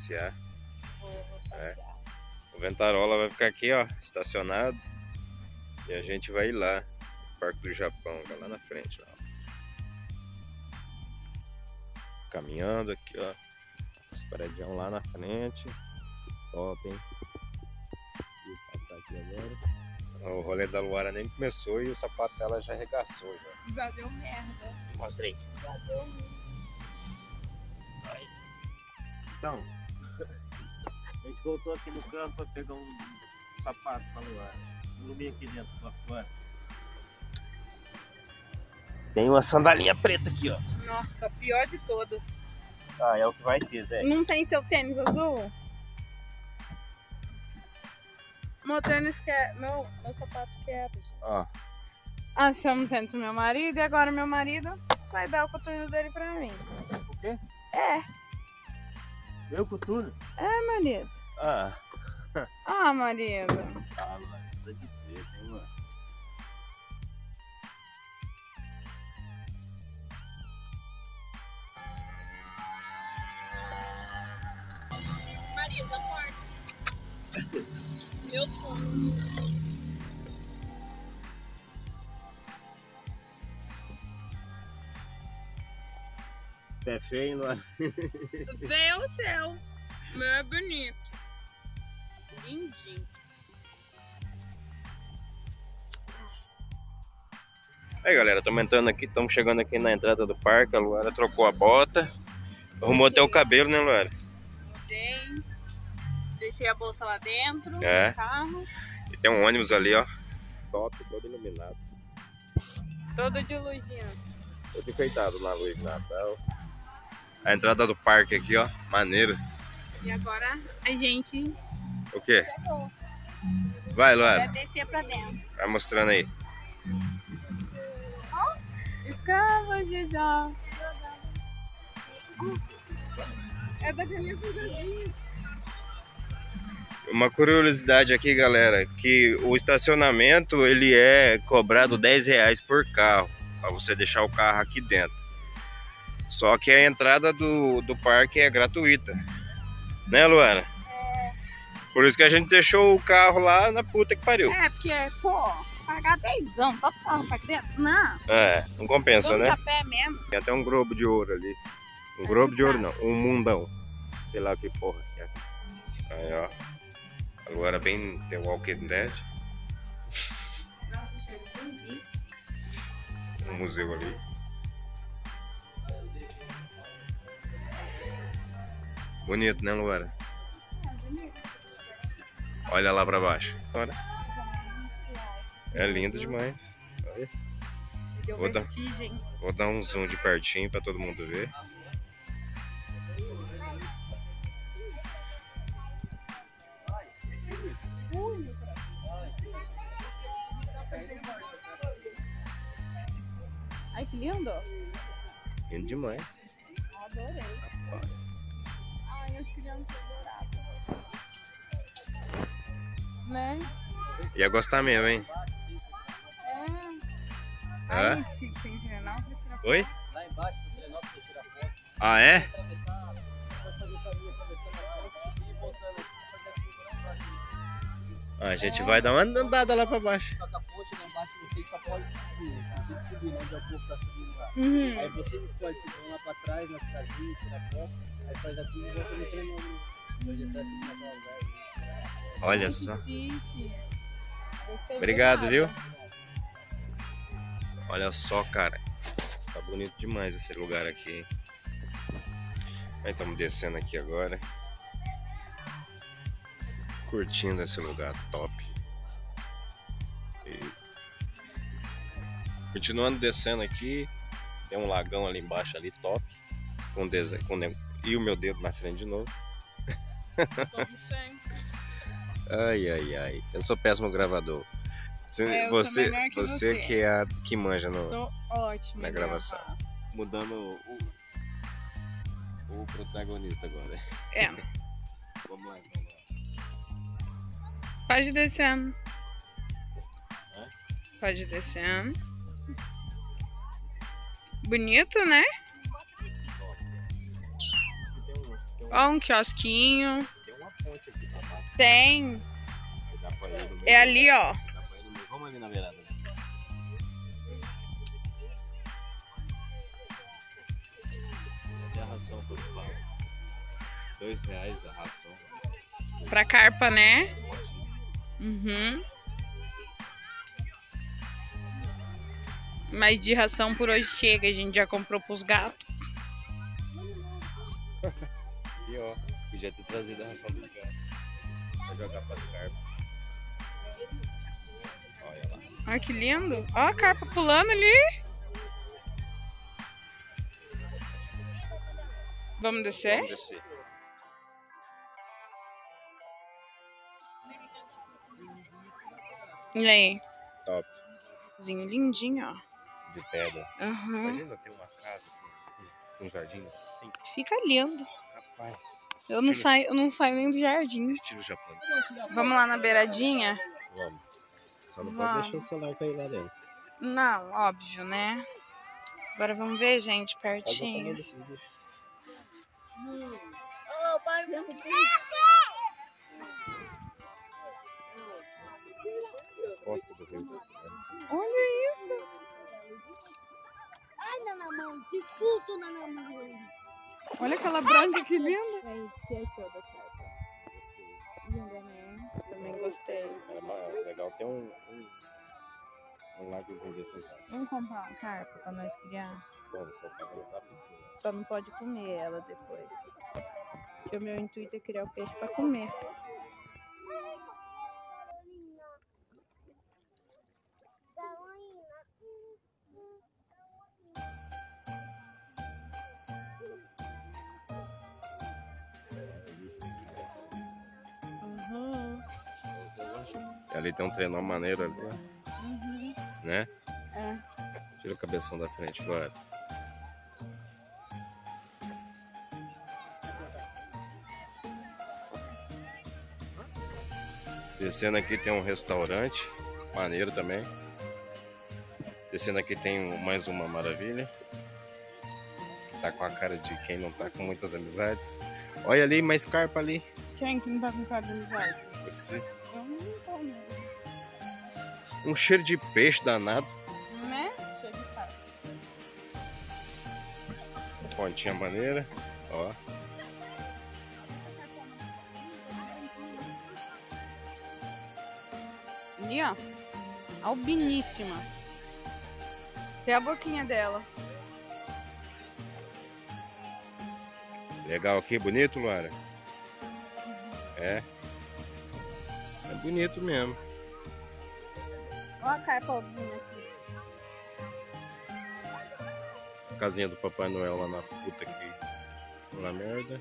Passear. Vou, vou passear. O Ventarola vai ficar aqui, ó, estacionado. E a gente vai ir lá. Parque do Japão, vai lá na frente. Ó. Caminhando aqui, ó. Os prédios lá na frente. Top, hein? Vou passar aqui agora. O rolê da Luara nem começou e o sapato dela já arregaçou. Já. Já deu merda. Mostra aí. Já deu merda. Então, voltou aqui no campo para pegar um sapato para. Vamos ver aqui dentro do Luara. Tem uma sandalinha preta aqui, ó. Nossa, a pior de todas. Ah, é o que vai ter, velho. Não tem seu tênis azul? Meu tênis quer. Meu, meu sapato quebra. gente. Ó, Ah, chama o tênis do meu marido e agora meu marido vai dar o coturno dele pra mim. O quê? É, Meu coturno? é, marido. Ah, Ah, marido. ah, mano, isso tá de preta, hein, mano. Marido, a porta. Meu Pé feio, não é? Vê o céu. Meu é bonito. Lindinho. Aí galera, estamos entrando aqui, estamos chegando aqui na entrada do parque, a Luara trocou a bota, arrumou até o cabelo, né Luara? Mudei. Deixei a bolsa lá dentro. É. No carro. E tem um ônibus ali, ó. Top, todo iluminado. Todo de luzinha. Todo enfeitado na luz de Natal. A entrada do parque aqui, ó, maneiro. E agora a gente O quê? chegou. Vai, Vai Luara, descer pra dentro. vai mostrando aí. Escava, Jejó. É daquele fugidinho. Uma curiosidade aqui, galera, que o estacionamento ele é cobrado 10 reais por carro, para você deixar o carro aqui dentro. Só que a entrada do, do parque é gratuita. Né, Luana? Por isso que a gente deixou o carro lá na puta que pariu. É, porque, pô, pagar dezão só pra carro pra aqui dentro? Não. É, não compensa, né? a pé mesmo. Tem até um globo de ouro ali. Um globo de ouro não, um mundão. Sei lá que porra que é. Aí, ó. Agora bem The Walking Dead. Um museu ali. Bonito, né, Luara? Olha lá pra baixo. Olha. É lindo demais. Olha. Vou dar-. Vou dar um zoom de pertinho pra todo mundo ver. Ai, que lindo. Lindo demais. Né? Ia gostar mesmo, hein? É. É? Ai, chique, sem treinar, eu prefiro a Oi? Lá embaixo, no foto. Ah, é? A gente vai dar uma andada lá pra baixo. Só que a ponte lá embaixo vocês só podem subir, vocês não tem que subir, onde o povo tá subindo lá. Uhum. Aí vocês escolhem, vocês vão lá pra trás, nas casinhas, tirar foto, aí faz aqui e volta no treinamento. Pode entrar aqui naquela lugar. Olha só. Obrigado, viu? Olha só, cara. Tá bonito demais esse lugar aqui. hein? Aí estamos descendo aqui agora. Curtindo esse lugar top. E... Continuando descendo aqui. Tem um lagão ali embaixo ali top. Com desenho, com ne- E o meu dedo na frente de novo. Ai, ai, ai. Eu sou péssimo gravador. Você, É, você, melhor que você você. que é a que manja no. Sou ótima. na gravação. gravar. Mudando o, o protagonista agora. É. Vamos lá, então. Pode descendo. Pode descendo. Bonito, né? Ó, um quiosquinho. Tem uma ponte aqui pra baixo. Tem. É ali, ó. Vamos ali na beirada. E a ração por pau? Dois reais a ração. Pra carpa, né? Uhum. Mas de ração por hoje chega. A gente já comprou pros gatos. Aqui, ó. Podia ter trazido a ração dos gatos. Pra jogar pra carpa. Olha lá. Olha que lindo. Ó a carpa pulando ali. Vamos descer? Vamos descer. Olha aí. Top. Zinho lindinho, ó. De pedra. Aham. Imagina ter uma casa com, um jardim assim. Fica lindo. Rapaz. Eu não saio, eu não saio nem do jardim. Estilo japonês. Vamos lá na beiradinha? Vamos. Só não Vamos. pode deixar o celular cair lá dentro. Não, óbvio, né? Agora vamos ver, gente, Olha o tamanho pertinho. desses bichos. Ô, pai, mesmo. Costa do rio. Olha isso. Ai, na minha mão. Que puto na minha mão. Olha aquela branca que linda. Aí, que achou da? Linda, né? Também gostei. É ma- legal ter um, um, um lagozinho desse em casa. Vamos comprar uma carpa pra nós criar. Vamos, só pra colocar a piscina. Só não pode comer ela depois. Porque o meu intuito é criar o peixe pra comer. Ali tem um trenó maneiro ali, Uhum. né? É. Tira o cabeção da frente agora. Descendo aqui tem um restaurante, maneiro também. Descendo aqui tem mais uma maravilha. Tá com a cara de quem não tá com muitas amizades. Olha ali, mais carpa ali. Quem que não tá com cara de amizade? Você. Um cheiro de peixe danado. Né? Cheio de carpa. Pontinha maneira. Ó. Ali, ó. Albiníssima. Tem a boquinha dela. Legal aqui, bonito, Luara? É. É bonito mesmo. Olha a carpa albina aqui. Casinha do Papai Noel lá na puta aqui. Na merda.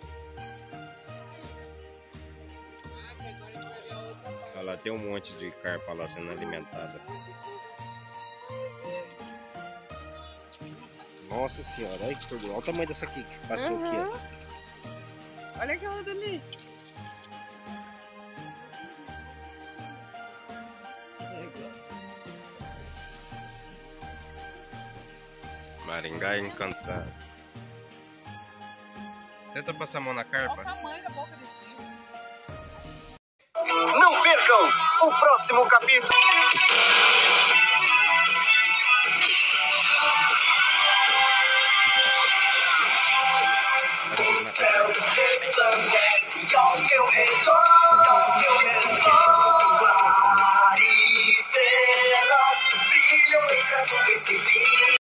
Olha lá, tem um monte de carpa lá sendo alimentada. Nossa senhora, olha que tudo. Olha o tamanho dessa aqui que passou aqui, ó. Uhum. Olha aquela dali. Maringá encantado. Tenta passar a mão na carpa. tamanho da boca desse bicho. Não percam o próximo capítulo.